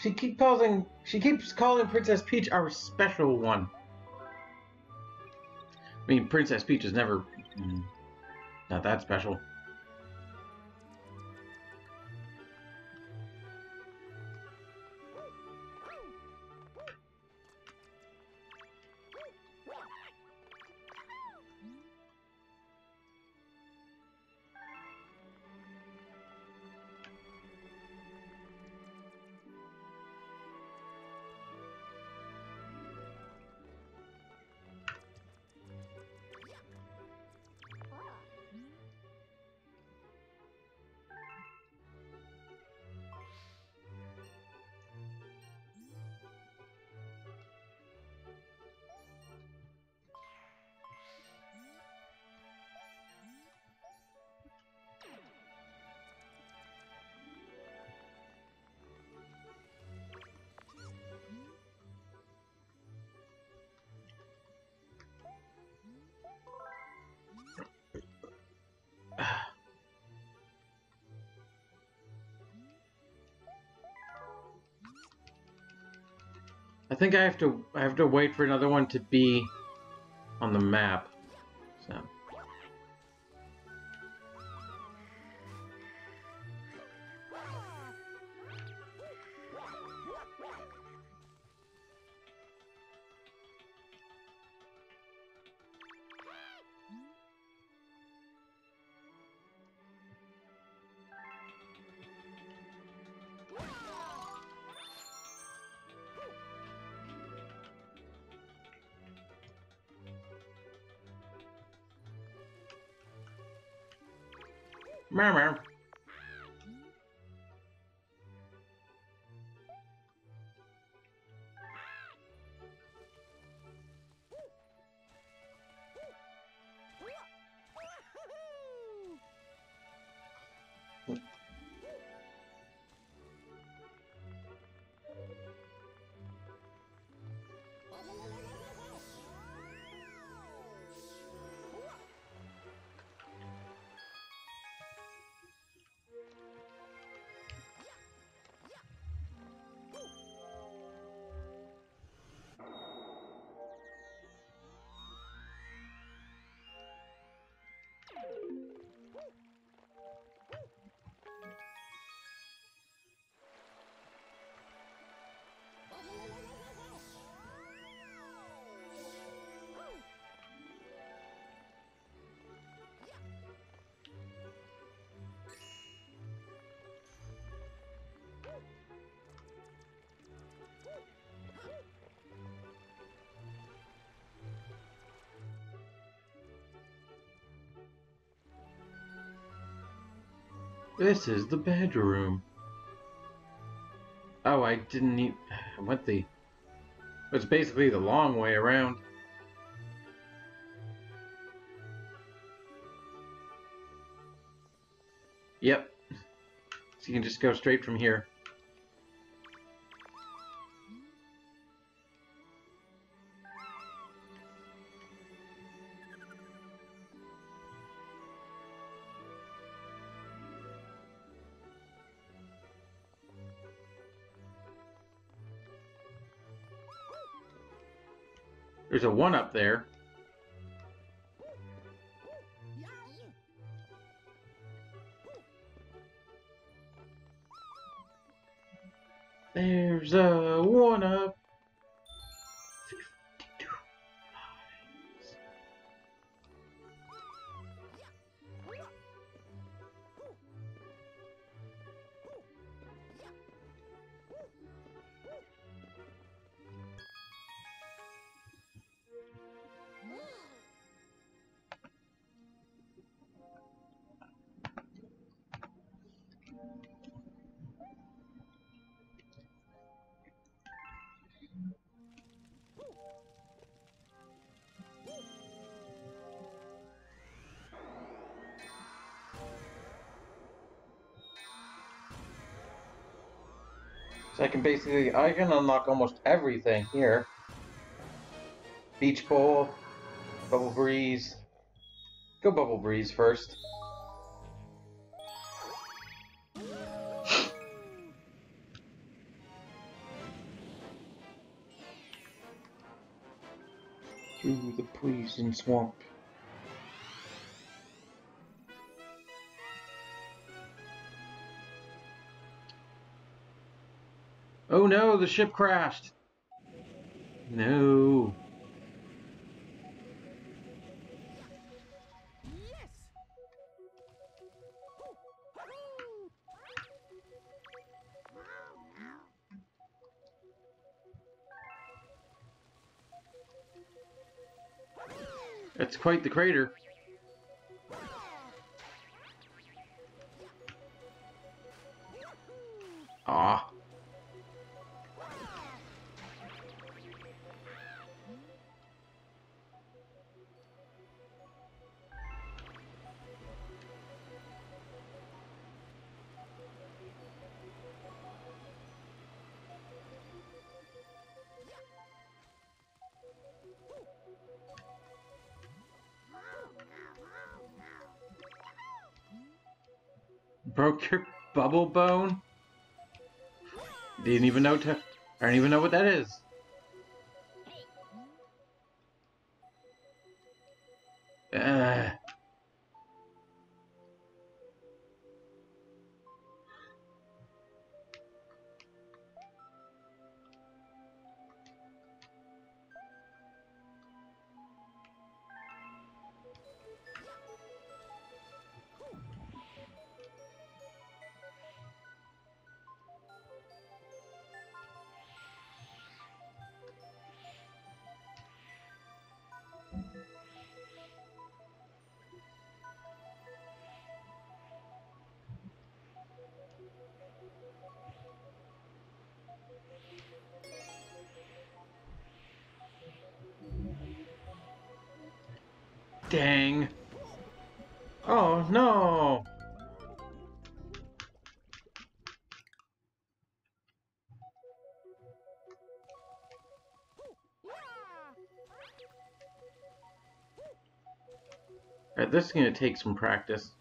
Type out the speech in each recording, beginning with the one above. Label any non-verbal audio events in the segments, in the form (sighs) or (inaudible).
She keep calling. She keeps calling Princess Peach our special one. I mean, Princess Peach is never mm, not that special. I think I have to I have to wait for another one to be on the map. Mau, mau. This is the bedroom. Oh, I didn't need. I went the. It's basically the long way around. Yep. So you can just go straight from here. There's a one up there. There's a So I can basically, I can unlock almost everything here. Beach Bowl, Bubble Breeze. Go Bubble Breeze first. Through the poison swamp. Oh no, the ship crashed. No. It's quite the crater. Bubble bone? Didn't even know. I don't even know what that is. Dang. Oh, no. Alright, this is going to take some practice.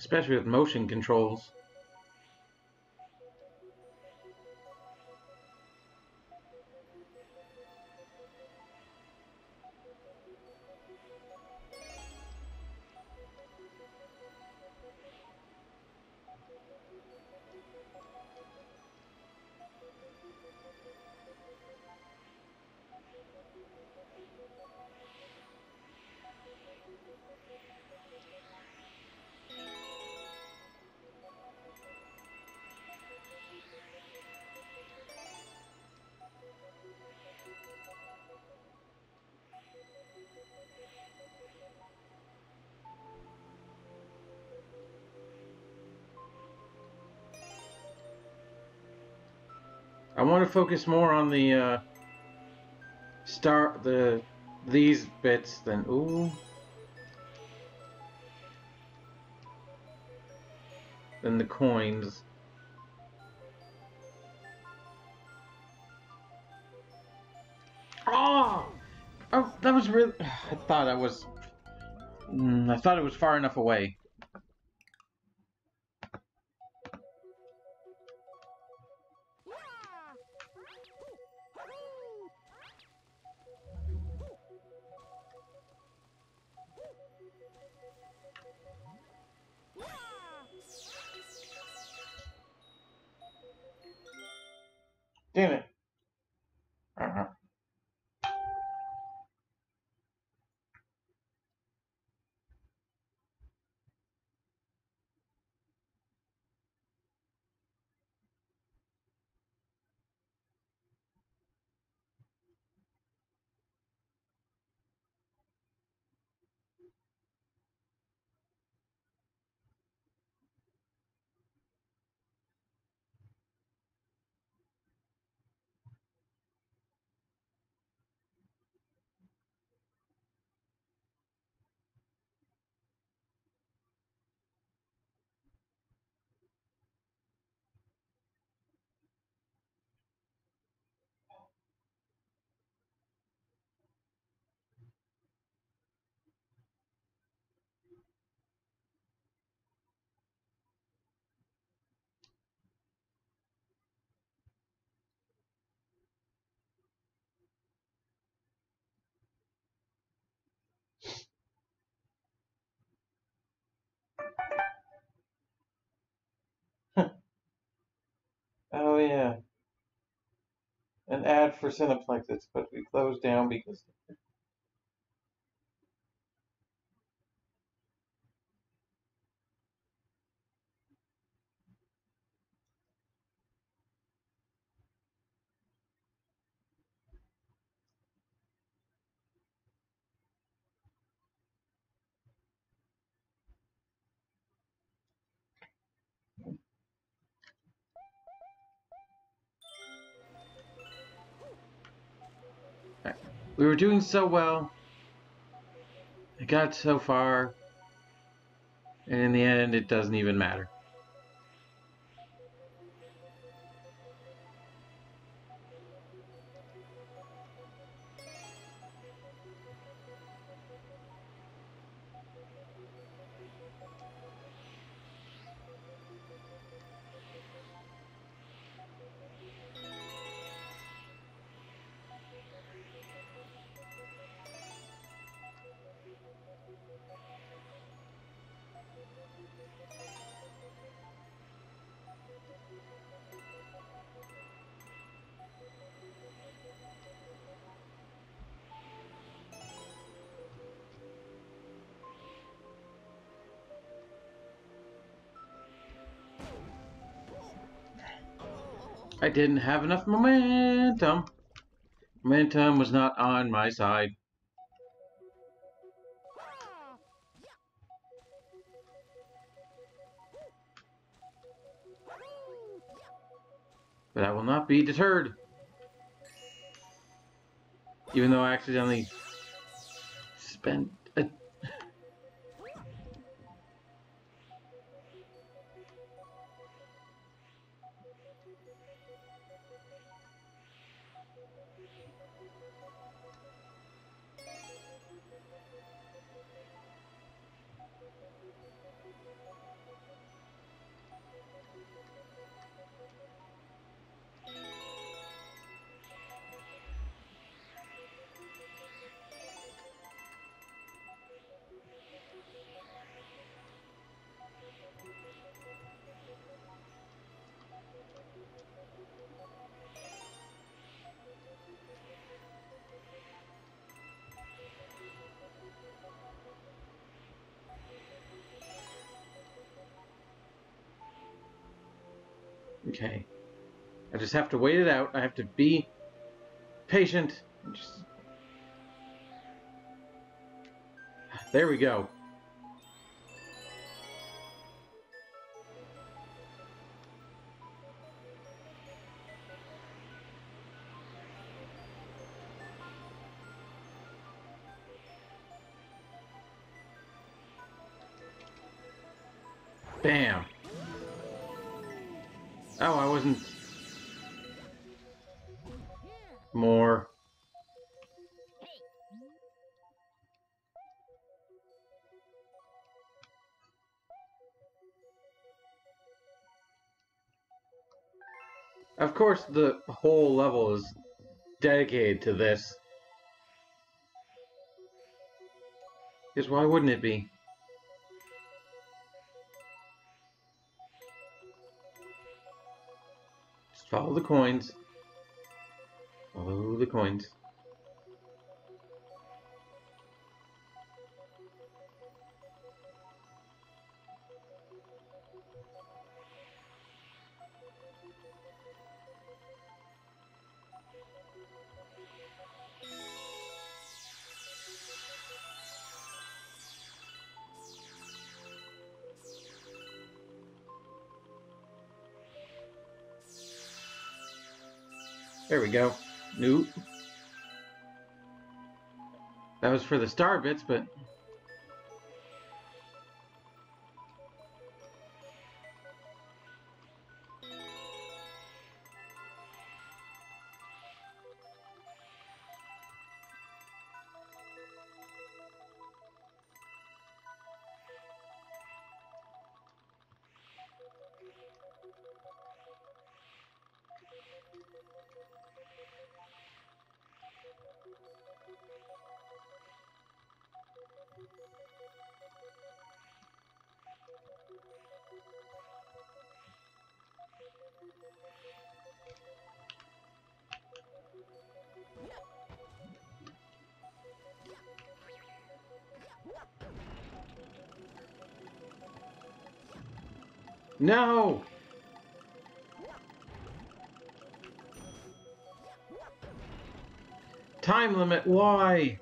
Especially with motion controls. I want to focus more on the uh, star the these bits than ooh than the coins. Oh, oh, that was really. (sighs) I thought I was. Mm, I thought it was far enough away. Oh yeah. An ad for Cineplexes, but we closed down because we were doing so well. I got so far, and in the end, it doesn't even matter. I didn't have enough momentum. Momentum was not on my side. But I will not be deterred. Even though I accidentally spent Okay. I just have to wait it out. I have to be patient. Just... There we go. Course, the whole level is dedicated to this. Because why wouldn't it be? Just follow the coins. Follow the coins. There we go. Nope. That was for the star bits, but... No! Time limit, why?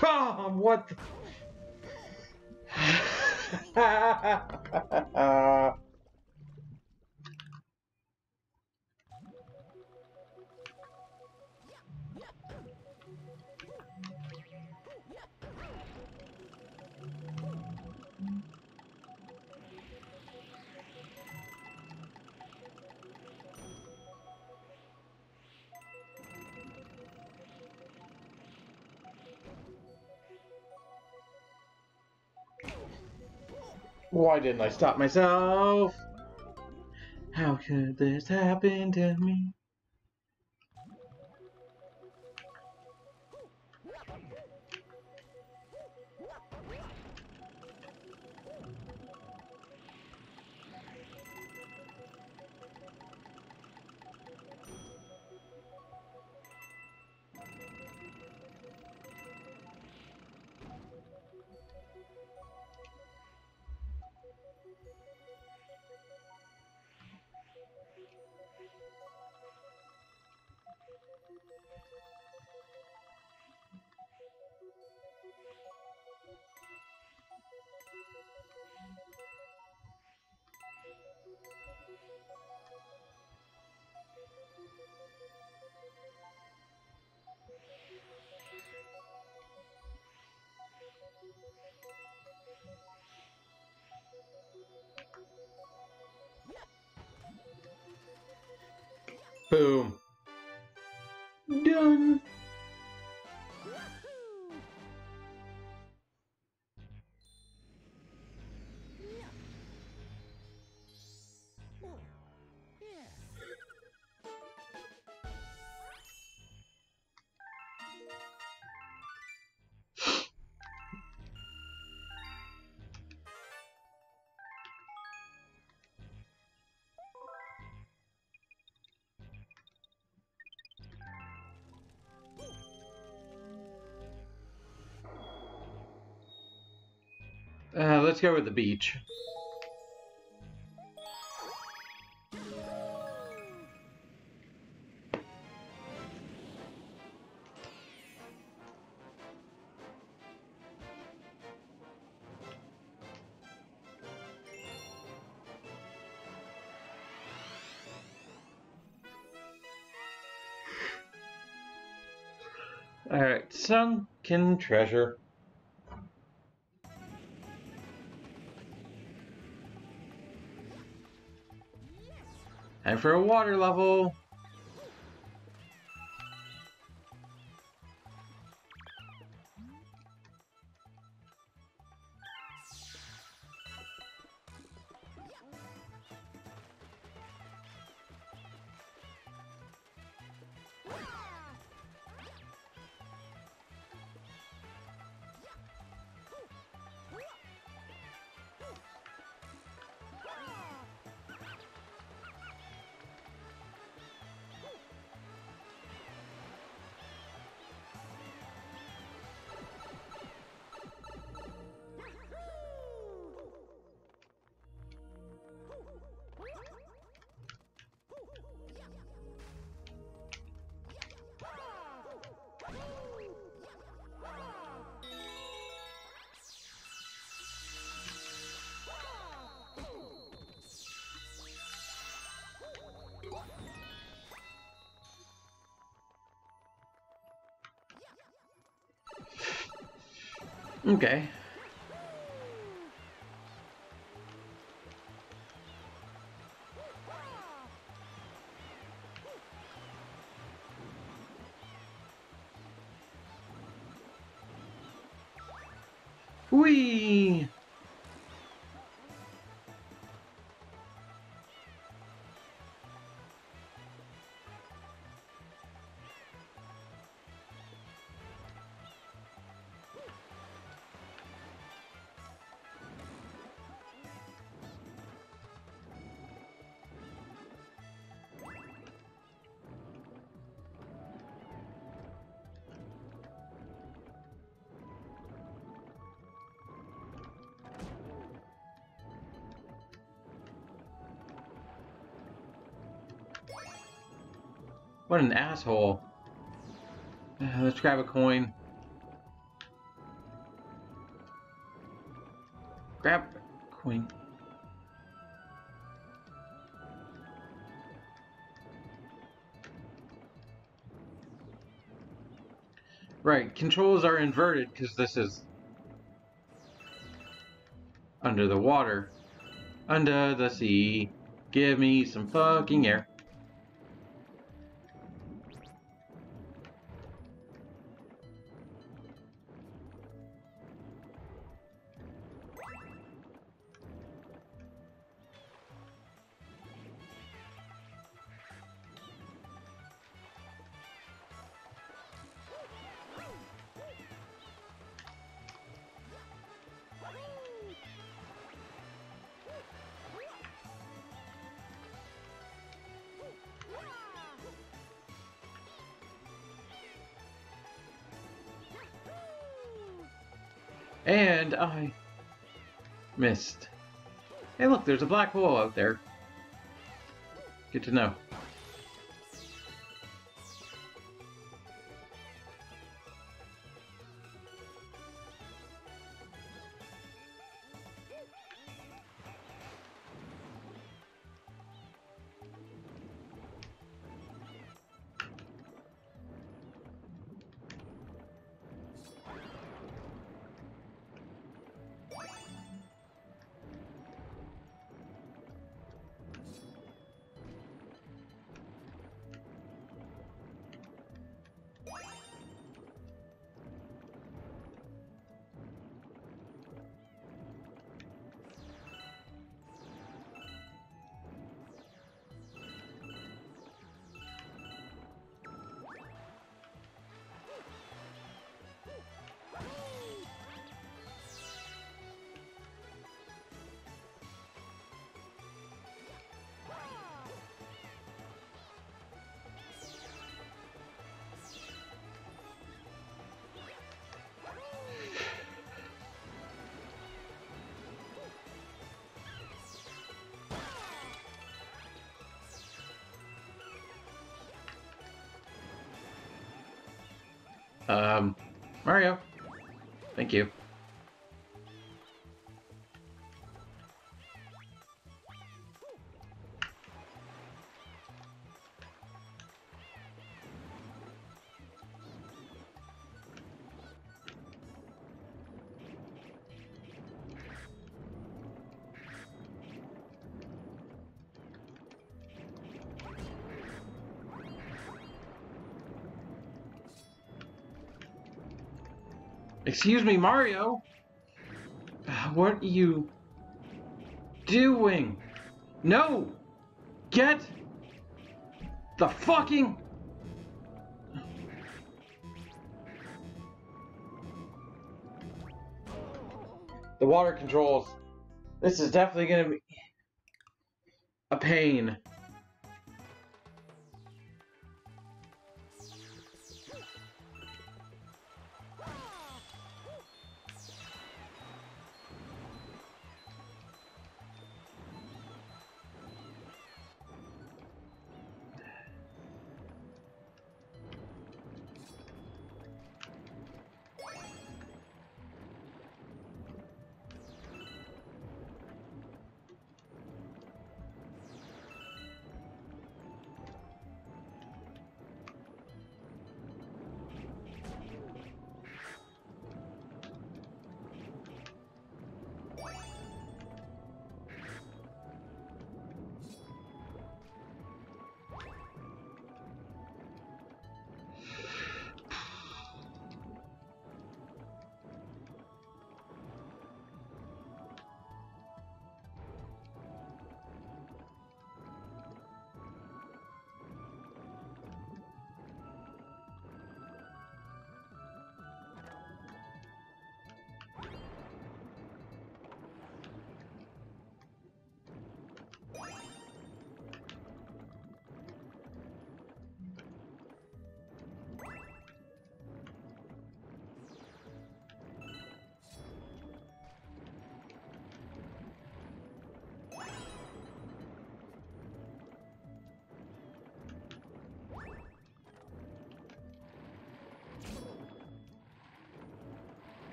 Tom, what the... (laughs) (laughs) Why didn't I stop myself? How could this happen to me? Boom. Done. Uh, let's go with the beach. Alright, sunken treasure. And for a water level. Okay. What an asshole. (sighs) Let's grab a coin. Grab coin. Right, controls are inverted because this is under the water. Under the sea. Give me some fucking air. And I missed. Hey look, there's a black hole out there. Good to know. Um, Mario. Thank you. Excuse me, Mario? What are you doing? No! Get the fucking... The water controls. This is definitely gonna be a pain.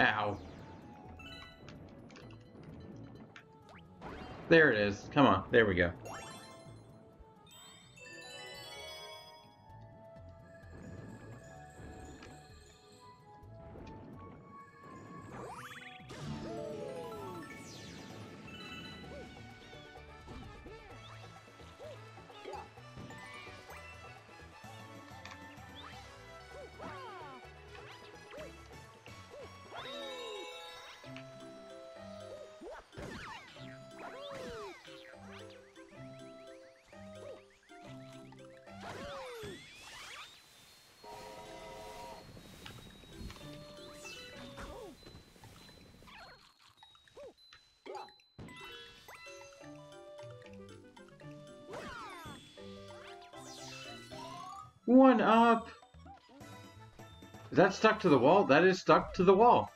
Ow. There it is. Come on. There we go. One up! Is that stuck to the wall? That is stuck to the wall.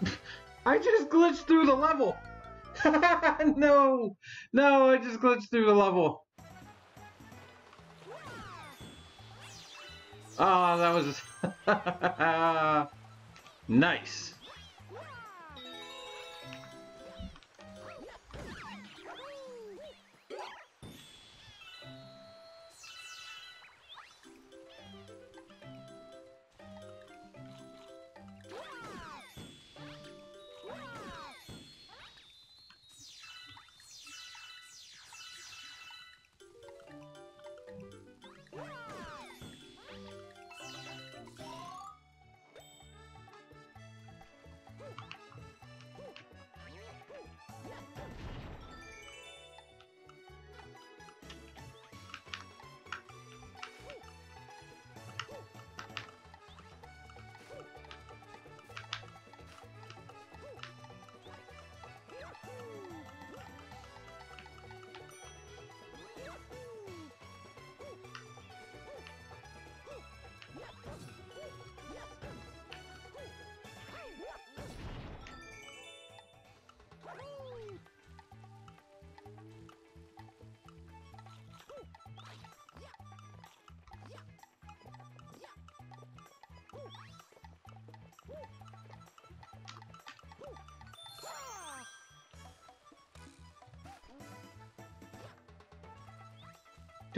(laughs) I just glitched through the level! (laughs) no! No, I just glitched through the level. Oh, that was... (laughs) nice.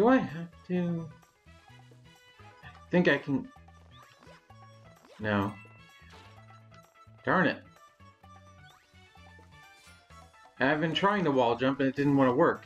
Do I have to? I think I can... No. Darn it. I've been trying to wall jump and it didn't want to work.